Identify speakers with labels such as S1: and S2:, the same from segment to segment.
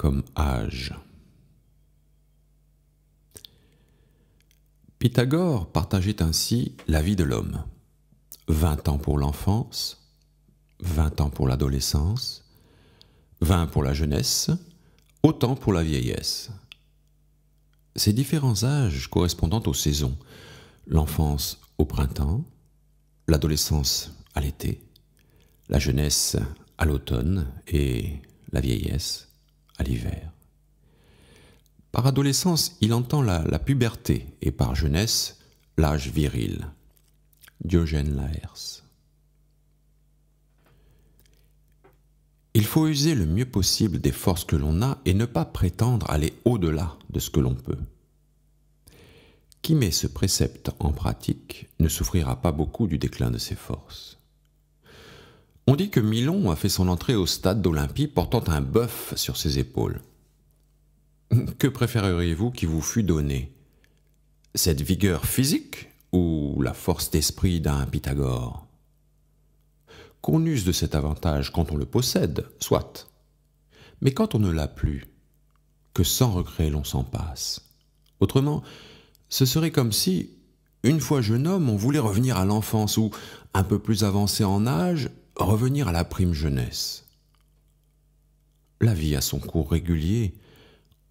S1: comme âge. Pythagore partageait ainsi la vie de l'homme. Vingt ans pour l'enfance, vingt ans pour l'adolescence, vingt pour la jeunesse, autant pour la vieillesse. Ces différents âges correspondant aux saisons, l'enfance au printemps, l'adolescence à l'été, la jeunesse à l'automne et la vieillesse l'hiver. Par adolescence, il entend la, la puberté et par jeunesse, l'âge viril. Diogène Laërce. Il faut user le mieux possible des forces que l'on a et ne pas prétendre aller au-delà de ce que l'on peut. Qui met ce précepte en pratique ne souffrira pas beaucoup du déclin de ses forces. On dit que Milon a fait son entrée au stade d'Olympie portant un bœuf sur ses épaules. Que préféreriez-vous qui vous fût donné? Cette vigueur physique ou la force d'esprit d'un Pythagore? Qu'on use de cet avantage quand on le possède, soit. Mais quand on ne l'a plus, que sans regret l'on s'en passe. Autrement, ce serait comme si, une fois jeune homme, on voulait revenir à l'enfance ou, un peu plus avancé en âge, revenir à la prime jeunesse. La vie a son cours régulier.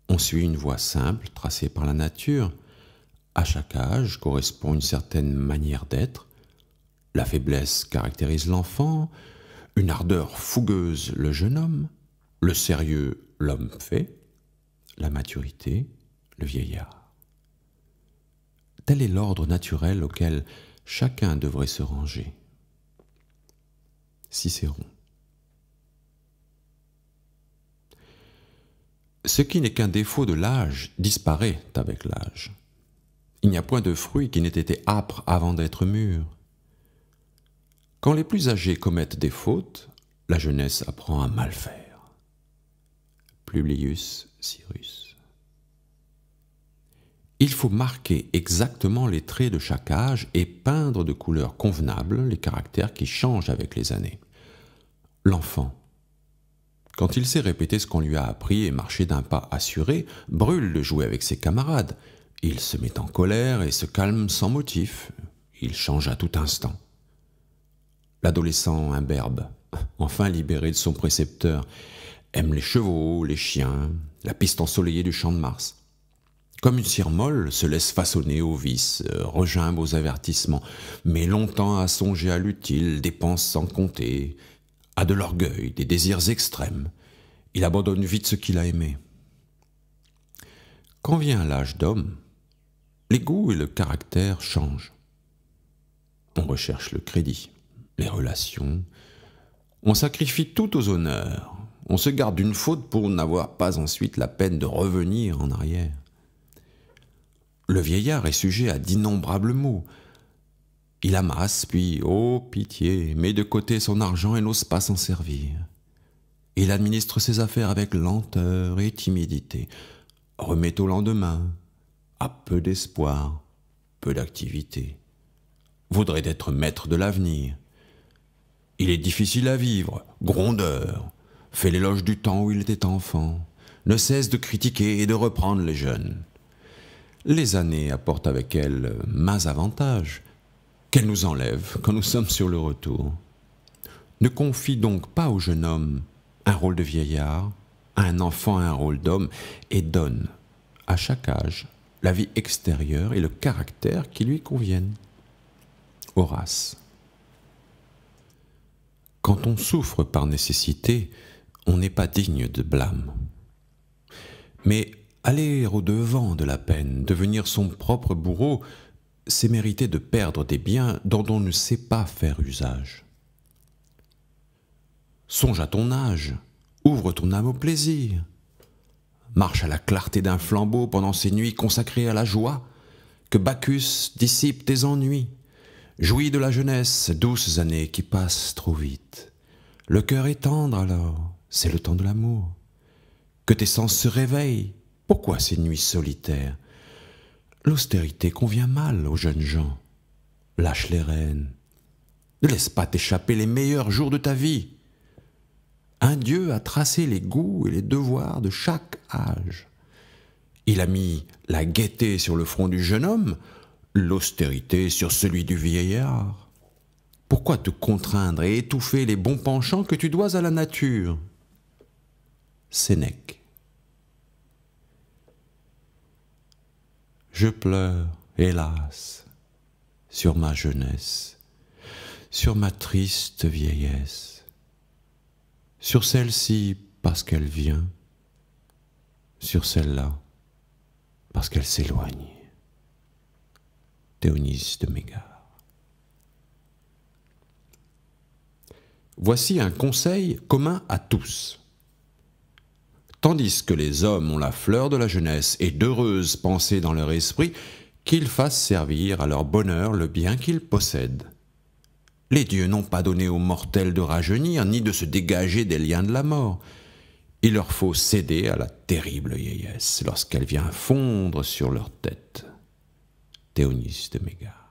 S1: On suit une voie simple tracée par la nature. À chaque âge correspond une certaine manière d'être. La faiblesse caractérise l'enfant, une ardeur fougueuse le jeune homme, le sérieux l'homme fait, la maturité le vieillard. Tel est l'ordre naturel auquel chacun devrait se ranger. Cicéron. Ce qui n'est qu'un défaut de l'âge disparaît avec l'âge. Il n'y a point de fruit qui n'ait été âpre avant d'être mûr. Quand les plus âgés commettent des fautes, la jeunesse apprend à mal faire. Publius Cyrus. Il faut marquer exactement les traits de chaque âge et peindre de couleurs convenables les caractères qui changent avec les années. L'enfant, quand il sait répéter ce qu'on lui a appris et marcher d'un pas assuré, brûle de jouer avec ses camarades. Il se met en colère et se calme sans motif. Il change à tout instant. L'adolescent imberbe, enfin libéré de son précepteur, aime les chevaux, les chiens, la piste ensoleillée du champ de Mars. Comme une cire molle, se laisse façonner aux vices, euh, regimbe aux avertissements, mais longtemps à songer à l'utile, dépense sans compter, a de l'orgueil, des désirs extrêmes. Il abandonne vite ce qu'il a aimé. Quand vient l'âge d'homme, les goûts et le caractère changent. On recherche le crédit, les relations, on sacrifie tout aux honneurs, on se garde d'une faute pour n'avoir pas ensuite la peine de revenir en arrière. Le vieillard est sujet à d'innombrables maux. Il amasse, puis, oh pitié, met de côté son argent et n'ose pas s'en servir. Il administre ses affaires avec lenteur et timidité, remet au lendemain, a peu d'espoir, peu d'activité, voudrait être maître de l'avenir. Il est difficile à vivre, grondeur, fait l'éloge du temps où il était enfant, ne cesse de critiquer et de reprendre les jeunes. Les années apportent avec elles mains avantages qu'elles nous enlèvent quand nous sommes sur le retour. Ne confie donc pas au jeune homme un rôle de vieillard, à un enfant un rôle d'homme, et donne à chaque âge la vie extérieure et le caractère qui lui conviennent. Horace. Quand on souffre par nécessité, on n'est pas digne de blâme. Mais Aller au-devant de la peine, devenir son propre bourreau, c'est mériter de perdre des biens dont on ne sait pas faire usage. Songe à ton âge, ouvre ton âme au plaisir. Marche à la clarté d'un flambeau pendant ces nuits consacrées à la joie, que Bacchus dissipe tes ennuis. Jouis de la jeunesse, douces années qui passent trop vite. Le cœur est tendre alors, c'est le temps de l'amour. Que tes sens se réveillent, pourquoi ces nuits solitaires? L'austérité convient mal aux jeunes gens. Lâche les rênes. Ne laisse pas t'échapper les meilleurs jours de ta vie. Un Dieu a tracé les goûts et les devoirs de chaque âge. Il a mis la gaieté sur le front du jeune homme, l'austérité sur celui du vieillard. Pourquoi te contraindre et étouffer les bons penchants que tu dois à la nature? Sénèque. Je pleure, hélas, sur ma jeunesse, sur ma triste vieillesse, sur celle-ci parce qu'elle vient, sur celle-là parce qu'elle s'éloigne. Théonis de Mégare. Voici un conseil commun à tous. Tandis que les hommes ont la fleur de la jeunesse et d'heureuses pensées dans leur esprit, qu'ils fassent servir à leur bonheur le bien qu'ils possèdent. Les dieux n'ont pas donné aux mortels de rajeunir ni de se dégager des liens de la mort. Il leur faut céder à la terrible vieillesse lorsqu'elle vient fondre sur leur tête. Théonis de Mégare.